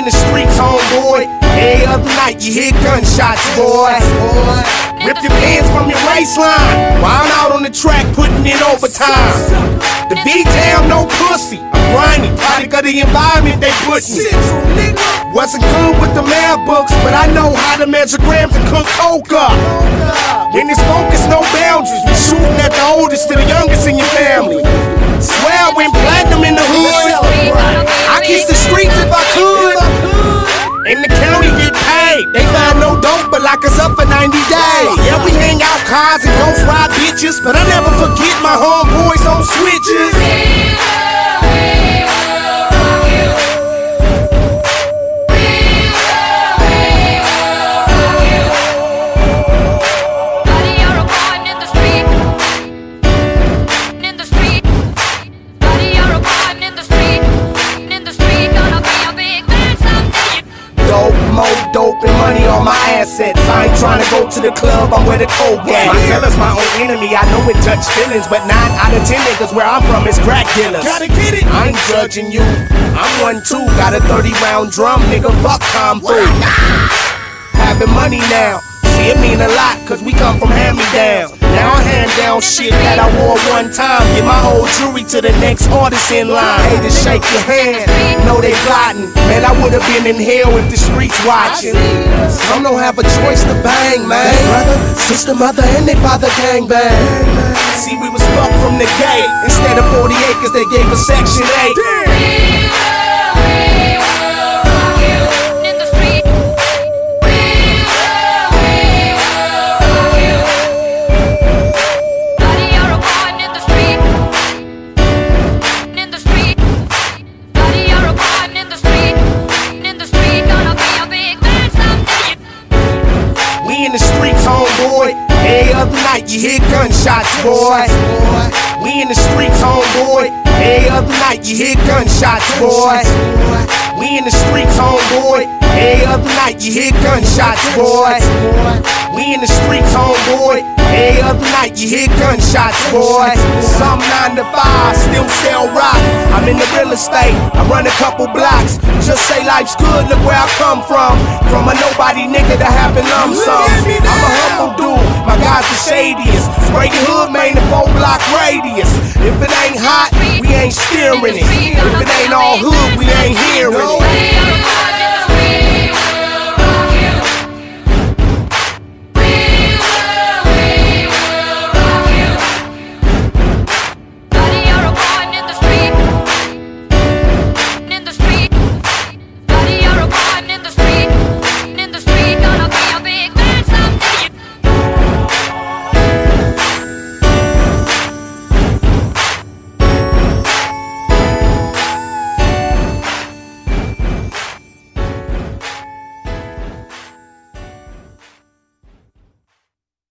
in the streets, homeboy. Every other night you hear gunshots, boy. Rip your pants from your waistline. While I'm out on the track, putting in overtime. The V-Town, no pussy. I'm running, product of the environment they put me. Wasn't good with the math books, but I know how to measure grams and cook coke up. In this no boundaries. We shooting at the oldest to the youngest in your family. In the county get paid. They find no dope, but lock us up for 90 days. Yeah, we hang out cars and ghost ride bitches, but I never forget my homeboys on switches. More dope and money on my assets. I ain't trying to go to the club, I'm where the cold gang. My killer's my own enemy, I know it touch feelings, but nine out of ten niggas where I'm from is crack dealers. Gotta get it. I ain't judging you. I'm one two, got a 30 round drum, nigga. Fuck Tom Fu. Having money now. See, it mean a lot, cause we come from hand me down. Now I hand down shit that I wore one time. Give my old jewelry to the next artist in line. Haters shake your hand, know they plotting. Man, I would've been in hell if the streets watching. Some don't have a choice to bang, man. Brother, sister, mother, and they father gang bang. See, we was fucked from the gate. Instead of 40 acres, they gave us Section 8. In streets, homeboy. Every other night you hear gunshots, boy. We in the streets, homeboy. Every other night you hear gunshots, boy. We in the streets, homeboy. Every other night you hear gunshots, boy. We in the streets, homeboy. Every other night you hear gunshots, boy. Some nine to five still sell rock. I'm in the real estate. I run a couple blocks. Just say life's good. Look where I come from. From having lump. I'm a humble dude. My guys the shadiest. Spray your hood, man, the four block radius. If it ain't hot, we ain't steering it. If it ain't all hood, we ain't hearing it.